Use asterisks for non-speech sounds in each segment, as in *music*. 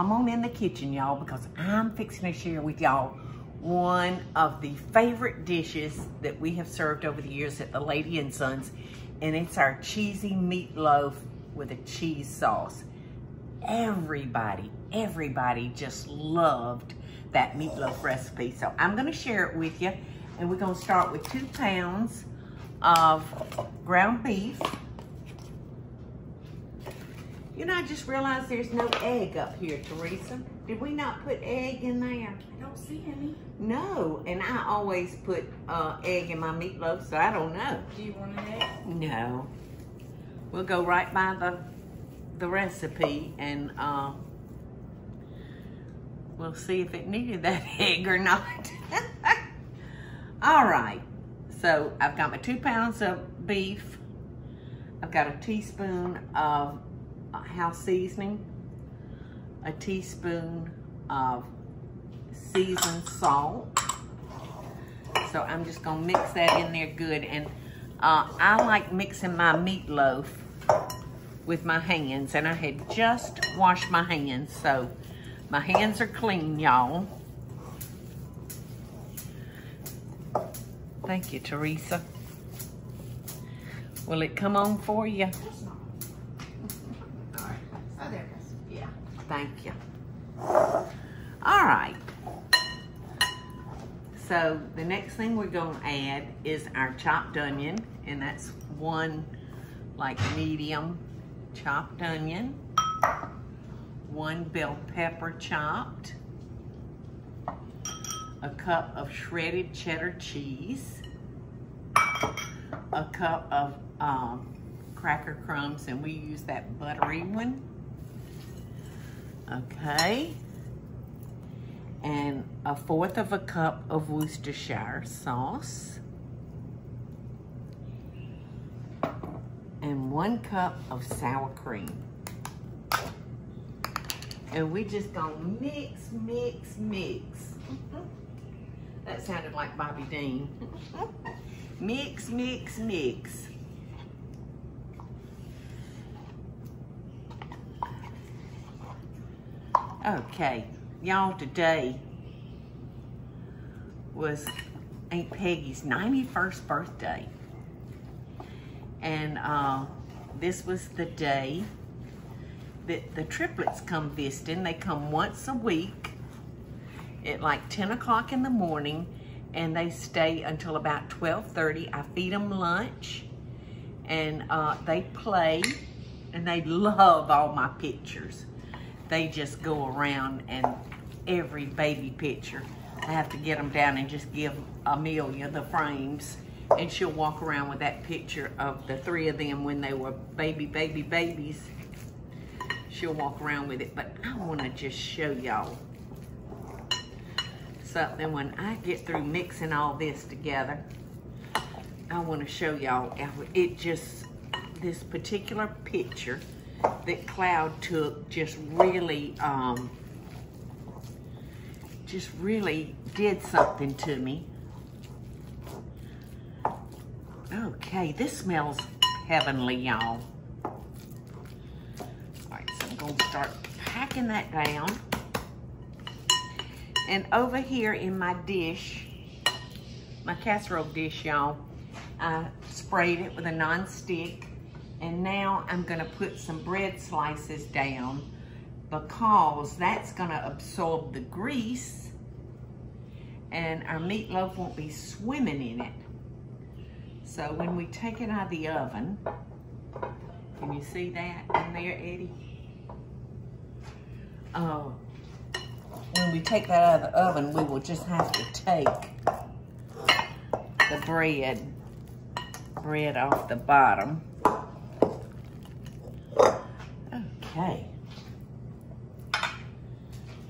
come on in the kitchen, y'all, because I'm fixing to share with y'all one of the favorite dishes that we have served over the years at the Lady and Sons, and it's our cheesy meatloaf with a cheese sauce. Everybody, everybody just loved that meatloaf recipe. So I'm gonna share it with you, and we're gonna start with two pounds of ground beef. You know, I just realized there's no egg up here, Teresa. Did we not put egg in there? I don't see any. No, and I always put uh, egg in my meatloaf, so I don't know. Do you want an egg? No. We'll go right by the the recipe and uh, we'll see if it needed that *laughs* egg or not. *laughs* All right, so I've got my two pounds of beef. I've got a teaspoon of house seasoning, a teaspoon of seasoned salt. So I'm just gonna mix that in there good. And uh, I like mixing my meatloaf with my hands. And I had just washed my hands, so my hands are clean, y'all. Thank you, Teresa. Will it come on for you? It's not. All right. Oh, there it goes. Yeah. Thank you. All right. So the next thing we're gonna add is our chopped onion, and that's one like medium chopped onion, one bell pepper chopped, a cup of shredded cheddar cheese, a cup of um, cracker crumbs, and we use that buttery one. Okay. And a fourth of a cup of Worcestershire sauce. And one cup of sour cream. And we just gonna mix, mix, mix. That sounded like Bobby Deen. *laughs* mix, mix, mix. Okay, y'all, today was Aunt Peggy's 91st birthday. And uh, this was the day that the triplets come visiting. They come once a week at like 10 o'clock in the morning and they stay until about 12.30. I feed them lunch and uh, they play and they *laughs* love all my pictures they just go around and every baby picture, I have to get them down and just give Amelia the frames and she'll walk around with that picture of the three of them when they were baby, baby, babies. She'll walk around with it, but I wanna just show y'all something when I get through mixing all this together. I wanna show y'all, it just, this particular picture, that Cloud took just really, um, just really did something to me. Okay, this smells heavenly, y'all. All right, so I'm gonna start packing that down. And over here in my dish, my casserole dish, y'all, I sprayed it with a non-stick and now I'm gonna put some bread slices down because that's gonna absorb the grease and our meatloaf won't be swimming in it. So when we take it out of the oven, can you see that in there, Eddie? Oh, when we take that out of the oven, we will just have to take the bread, bread off the bottom Okay.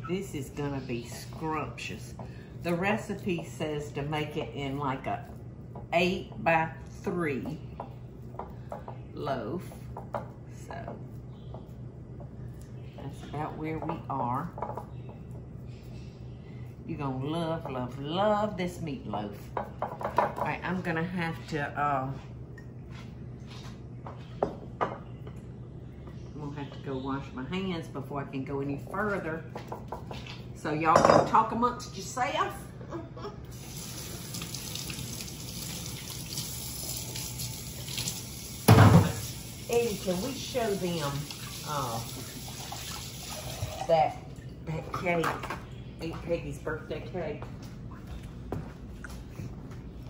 This is gonna be scrumptious. The recipe says to make it in like a eight by three loaf. So that's about where we are. You're gonna love, love, love this meatloaf. All right, I'm gonna have to, uh, have to go wash my hands before I can go any further. So y'all can talk amongst yourself. Eddie, can we show them uh, that that cake, Aunt Peggy's birthday cake?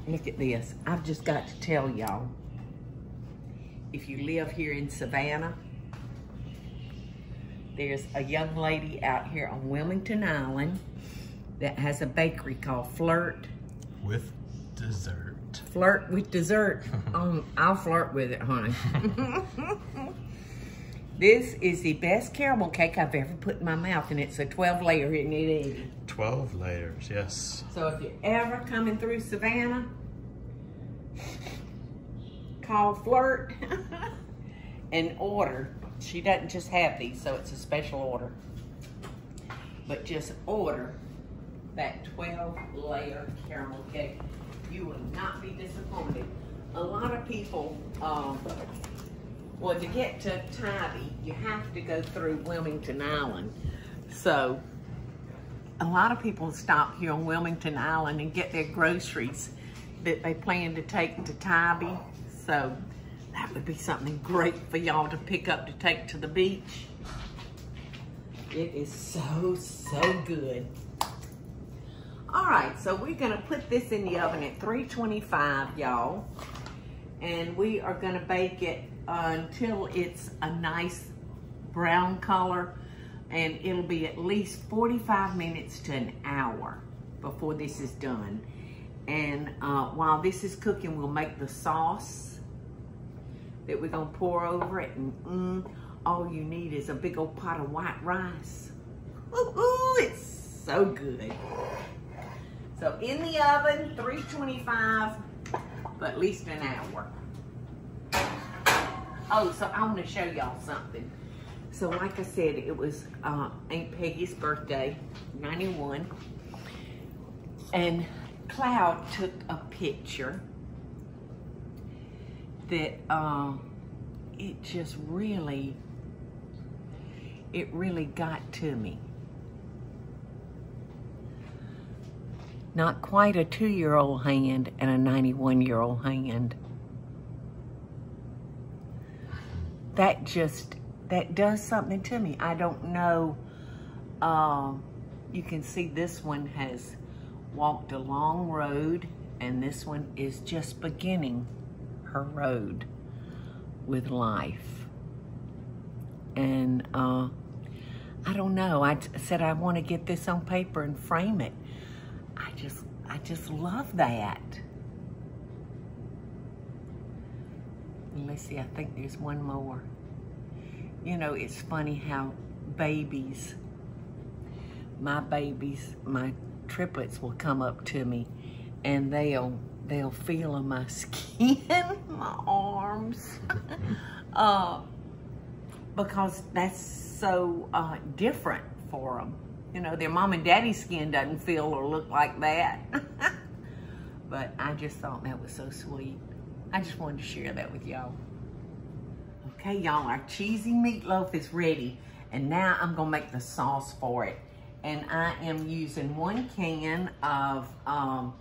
Look at this. I've just got to tell y'all, if you live here in Savannah, there's a young lady out here on Wilmington Island that has a bakery called Flirt. With dessert. Flirt with dessert. *laughs* um, I'll flirt with it, honey. this is the best caramel cake I've ever put in my mouth, and it's a 12 layer, isn't it, Eddie? 12 layers, yes. So if you're ever coming through Savannah, call Flirt *laughs* and order. She doesn't just have these, so it's a special order. But just order that 12 layer caramel cake. You will not be disappointed. A lot of people, um, well, to get to Tybee, you have to go through Wilmington Island. So a lot of people stop here on Wilmington Island and get their groceries that they plan to take to Tybee. So would be something great for y'all to pick up to take to the beach. It is so, so good. All right, so we're gonna put this in the oven at 325, y'all. And we are gonna bake it until it's a nice brown color. And it'll be at least 45 minutes to an hour before this is done. And uh, while this is cooking, we'll make the sauce that we're gonna pour over it. And mm, all you need is a big old pot of white rice. Ooh, it's so good. So in the oven, 325 for at least an hour. Oh, so I want to show y'all something. So like I said, it was uh, Aunt Peggy's birthday, 91. And Cloud took a picture that uh, it just really, it really got to me. Not quite a two-year-old hand and a 91-year-old hand. That just, that does something to me. I don't know. Uh, you can see this one has walked a long road and this one is just beginning her road with life. And uh, I don't know. I said I want to get this on paper and frame it. I just, I just love that. let's see, I think there's one more. You know, it's funny how babies, my babies, my triplets will come up to me and they'll they'll feel on my *laughs* skin, my arms, *laughs* uh, because that's so uh, different for them. You know, their mom and daddy's skin doesn't feel or look like that. *laughs* but I just thought that was so sweet. I just wanted to share that with y'all. Okay, y'all, our cheesy meatloaf is ready. And now I'm gonna make the sauce for it. And I am using one can of um,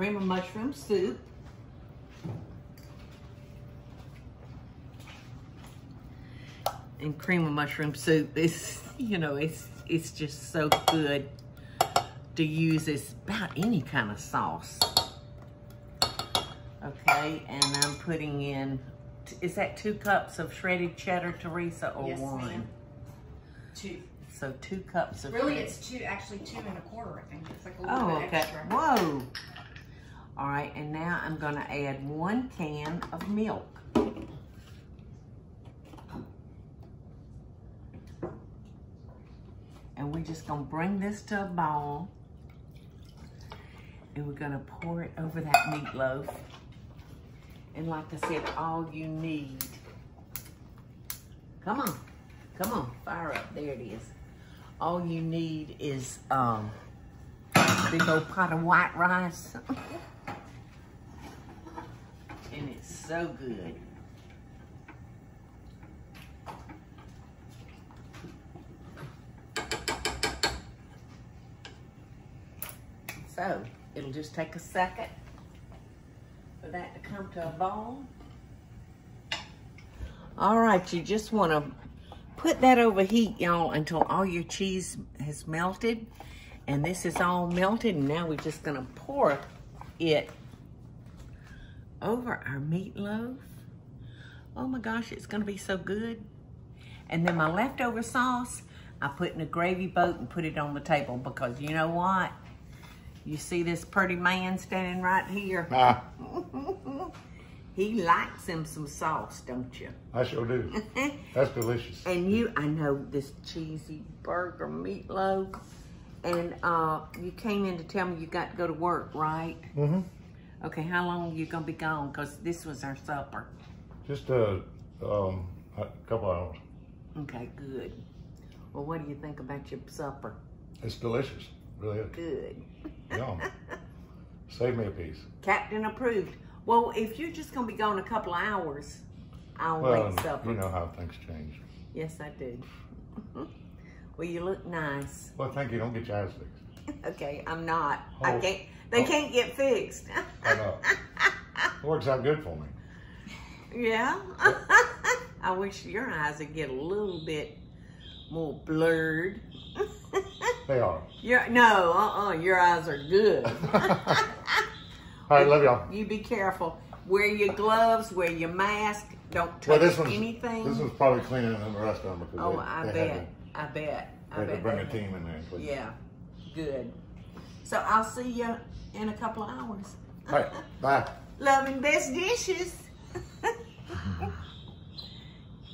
cream of mushroom soup. And cream of mushroom soup is, you know, it's it's just so good to use as about any kind of sauce. Okay, and I'm putting in, is that two cups of shredded cheddar, Teresa, or yes, one? Two. So two cups of Really, shredded- it's two, actually two and a quarter, I think. It's like a little Oh, bit okay. extra. Whoa. All right, and now I'm gonna add one can of milk. And we're just gonna bring this to a bowl. And we're gonna pour it over that meatloaf. And like I said, all you need, come on, come on, fire up, there it is. All you need is um, big old pot of white rice. *laughs* so good. So, it'll just take a second for that to come to a boil. All right, you just want to put that over heat, y'all, until all your cheese has melted. And this is all melted, and now we're just going to pour it over our meatloaf. Oh my gosh, it's gonna be so good. And then my leftover sauce, I put in a gravy boat and put it on the table because you know what? You see this pretty man standing right here? Ah, *laughs* he likes him some sauce, don't you? I sure do. *laughs* That's delicious. And you, I know this cheesy burger meatloaf. And uh, you came in to tell me you got to go to work, right? Mm-hmm. Okay, how long you gonna be gone? Cause this was our supper. Just a, um, a couple hours. Okay, good. Well, what do you think about your supper? It's delicious. Really is. Good. Yum. *laughs* Save me a piece. Captain approved. Well, if you're just gonna be gone a couple of hours, I'll Well, make supper. you know how things change. Yes, I do. *laughs* well, you look nice. Well, thank you. Don't get your eyes fixed. Okay, I'm not. I Oh. can't. They Oh. can't get fixed. I know. It *laughs* works out good for me. yeah. *laughs* I wish your eyes would get a little bit more blurred. *laughs* They are. Your no, uh-uh, your eyes are good. All right, love y'all. you be careful. Wear your gloves, wear your mask. Don't touch Well, this anything. this one's probably cleaner than the rest of them because oh, they, I they bet. I bet. I they had to bet. bring a team in there. clean. Yeah, good. So I'll see you in a couple of hours. All right, *laughs* bye. Loving best dishes. *laughs*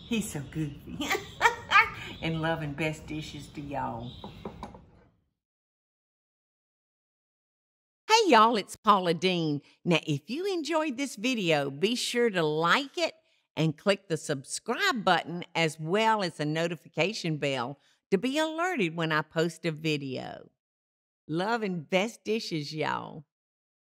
He's so goofy. *laughs* and loving best dishes to y'all. Hey y'all, it's Paula Deen. Now, if you enjoyed this video, be sure to like it and click the subscribe button as well as the notification bell to be alerted when I post a video. Love and best dishes, y'all.